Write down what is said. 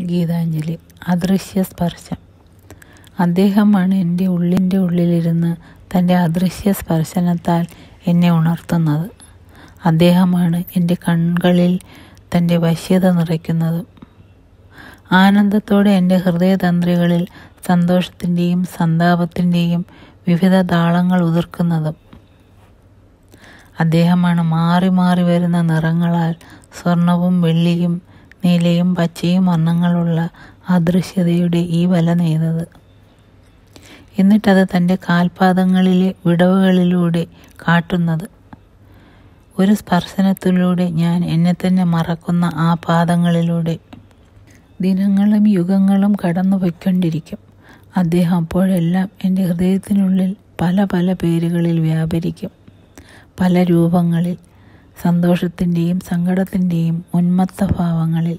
ഗീതാഞ്ജലി. അദൃശ്യ സ്പർശം. അദ്ദേഹമാണ് എന്റെ ഉള്ളിന്റെ ഉള്ളിലിരുന്ന് തന്റെ അദൃശ്യ സ്പർശനത്താൽ എന്നെ ഉണർത്തുന്നത്. അദ്ദേഹമാണ് എന്റെ കൺകളിൽ തന്റെ വശ്യത നിറയ്ക്കുന്നത്. ആനന്ദത്തോടെ എന്റെ ഹൃദയതന്ത്രികളിൽ സന്തോഷത്തിന്റെയും സന്താപത്തിന്റെയും വിവിധ താളങ്ങൾ ഉതിർക്കുന്നതും. അദ്ദേഹമാണ് മാറി മാറി വരുന്ന നിറങ്ങളാൽ സ്വർണവും വെള്ളിയും നീലയും പച്ചയും വർണങ്ങളുള്ള അദൃശ്യതയുടെ ഈ വല നെയ്തത്. എന്നിട്ടത് തന്റെ കാൽപാദങ്ങളിലെ വിടവുകളിലൂടെ കാട്ടുന്നത്. ഒരു സ്പർശനത്തിലൂടെ ഞാൻ എന്നെ തന്നെ മറക്കുന്ന ആ പാദങ്ങളിലൂടെ. ദിനങ്ങളും യുഗങ്ങളും കടന്നു പോയിക്കൊണ്ടിരിക്കും അദ്ദേഹം അപ്പോഴെല്ലാം എന്റെ ഹൃദയത്തിനുള്ളിൽ പല പല പേരുകളിൽ വ്യാപരിക്കും. പല രൂപങ്ങളിൽ സന്തോഷത്തിന്റെയും സങ്കടത്തിന്റെയും ഉന്മത്ത ഭാവങ്ങളിൽ